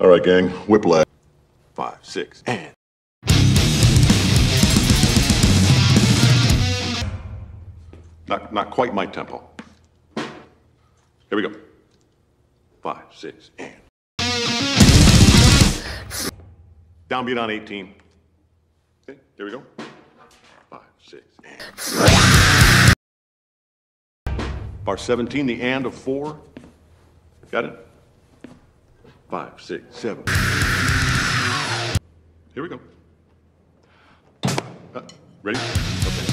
All right, gang. Whiplash. Five, six, and. Not, not quite my tempo. Here we go. Five, six, and. Downbeat on 18. Okay, here we go. Five, six, and. Bar 17, the and of four. Got it? Five, six, seven. Here we go. Uh, ready? Okay.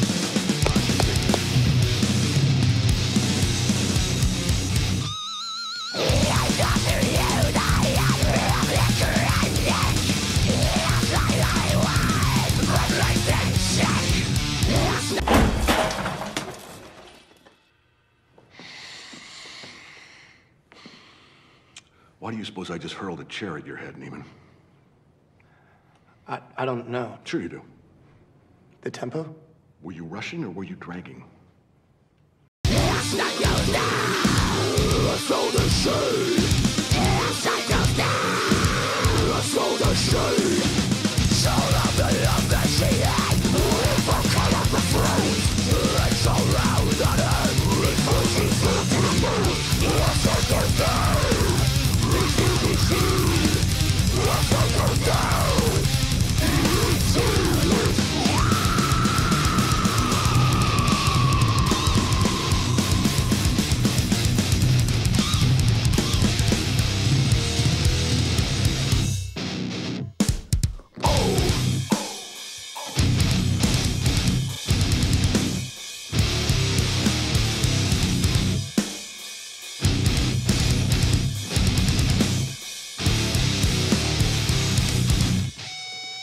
Why do you suppose I just hurled a chair at your head, Neiman? I, I don't know. Sure you do. The tempo? Were you rushing or were you dragging?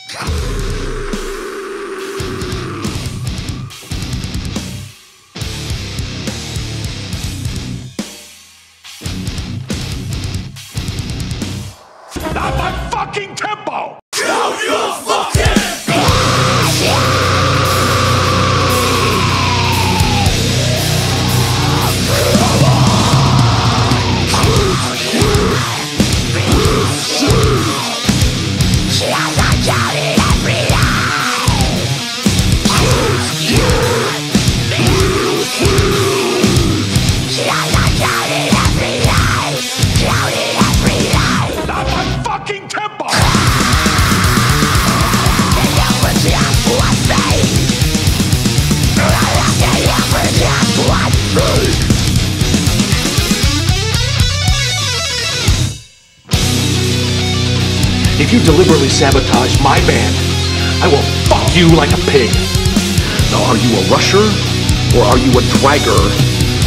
Not my fucking tempo! Not If you deliberately sabotage my band, I will fuck you like a pig. Now, are you a rusher, or are you a dragger,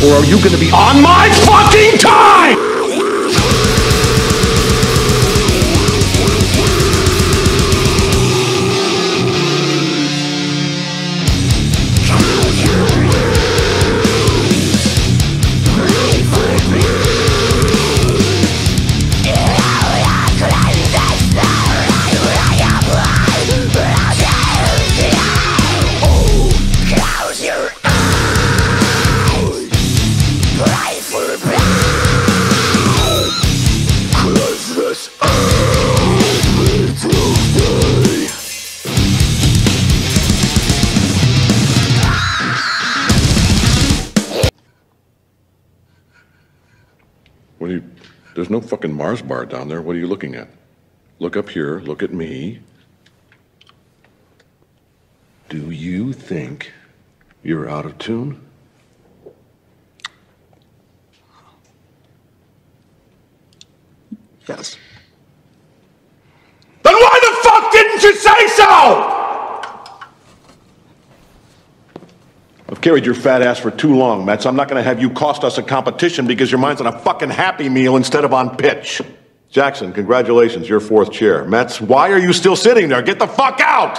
or are you gonna be on my fucking time? What are you. There's no fucking Mars bar down there. What are you looking at? Look up here. Look at me. Do you think you're out of tune? Yes. Then why the fuck didn't you say so? I've carried your fat ass for too long, Metz. I'm not going to have you cost us a competition because your mind's on a fucking Happy Meal instead of on pitch. Jackson, congratulations, you're fourth chair. Metz, why are you still sitting there? Get the fuck out!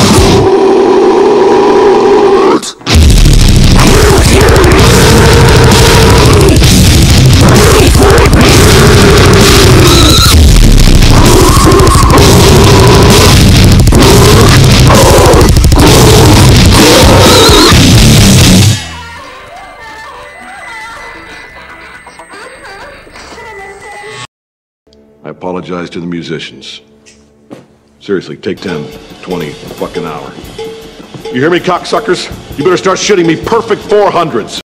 I apologize to the musicians. Seriously, take 10, 20, fucking hour. You hear me, cocksuckers? You better start shooting me perfect 400s.